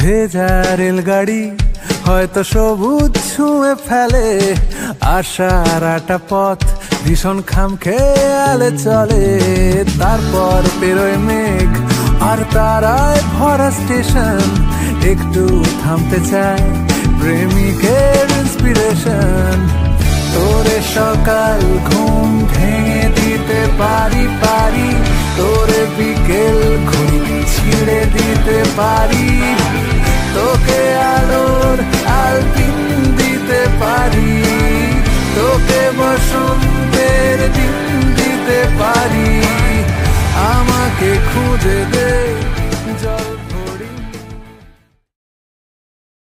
ভেজা রেলগাড়ি হয়তো সবুজ ছুঁয়ে ফেলে। আশার আটা পথ ভীষণ খাম খেয়ালে চলে। তারপর পেরোয় মেঘ আর তারায় ভরা স্টেশন। একটু থামতে চায় প্রেমিকের ইন্সপিরেশন তোরে সকাল ঘুম ভেঙে দিতে পারি পারি। তোরে বিকেল ঘুম ছিঁড়ে দিতে পারি। তোকে আর